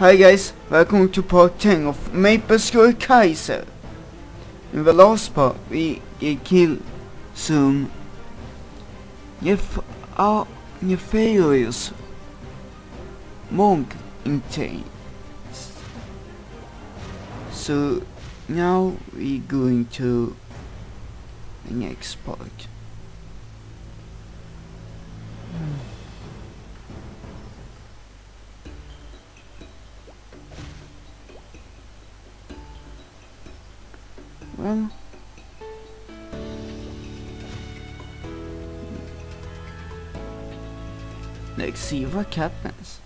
Hi guys, welcome to part 10 of Maple Kaiser. In the last part we kill some Nef uh, nefarious monk in chains. So now we're going to the next part. Well, let's see what happens.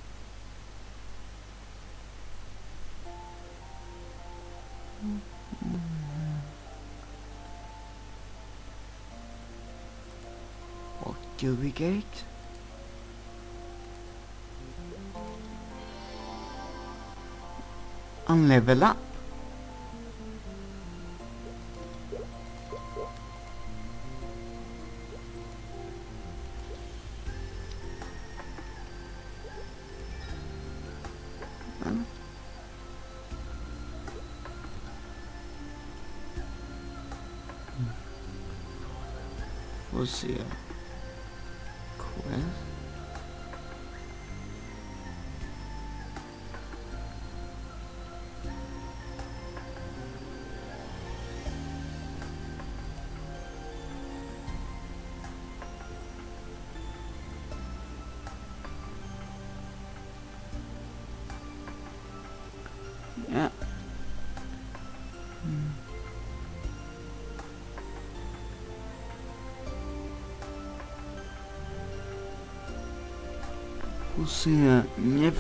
What do we get? Unlevel up. We'll see. Quest. Uh, if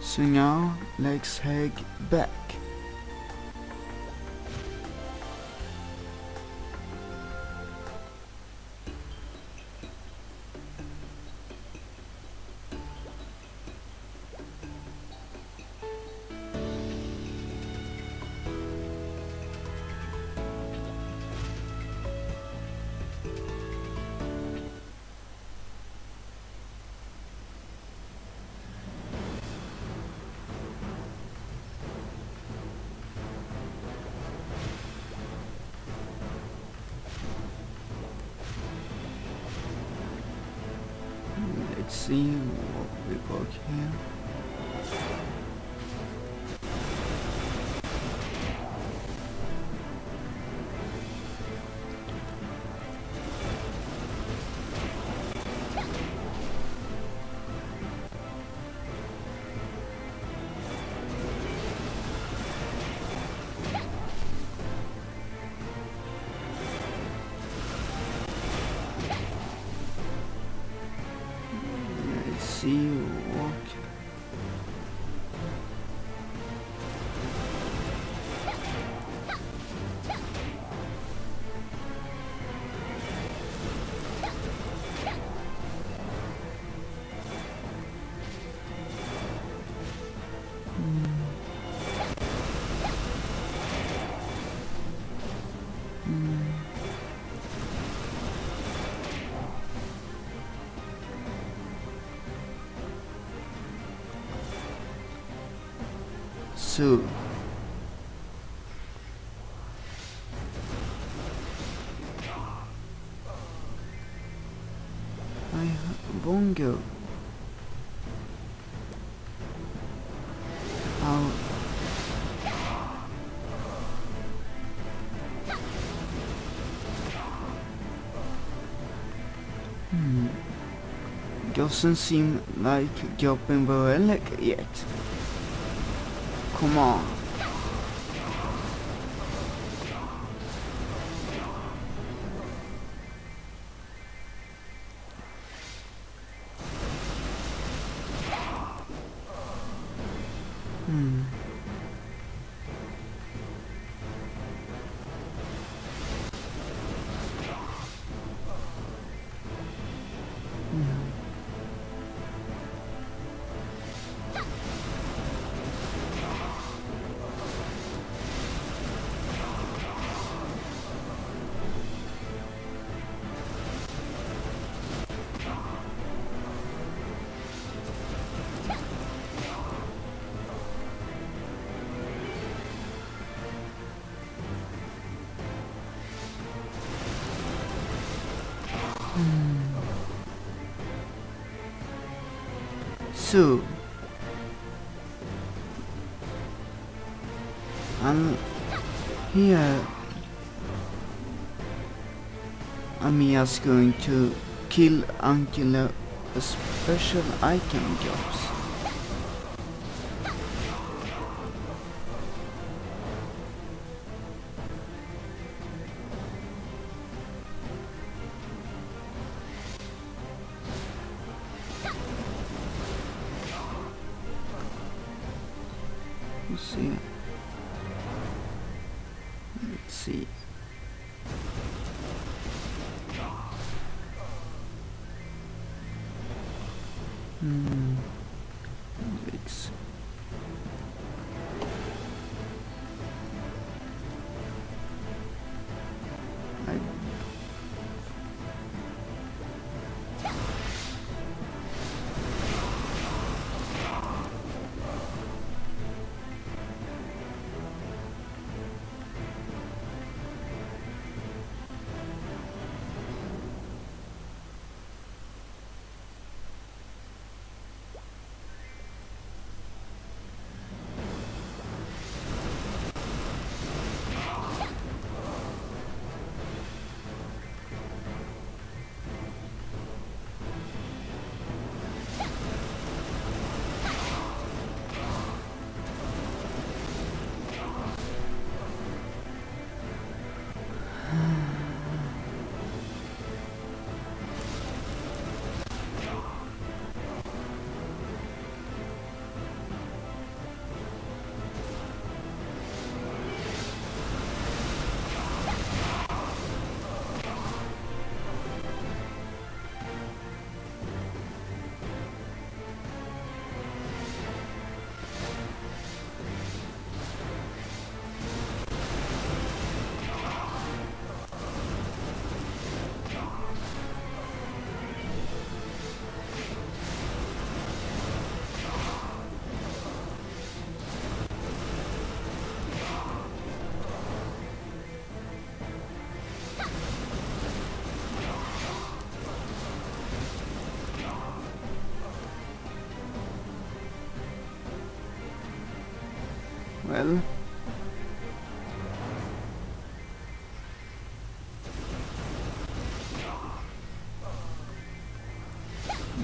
So now let's head back. Let's see what we got here. See what So I won't go. I'll Hmm. Doesn't seem like dropping the relic yet. Come on. So, and here going to kill Angela with special item jobs. See. Let's see. Hmm.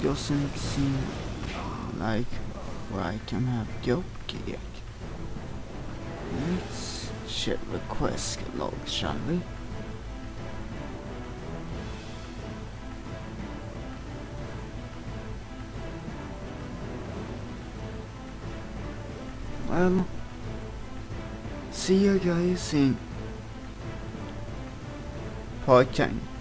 Doesn't seem like where I can have yet. Let's check the quest log, shall we? Well, see you guys in 10.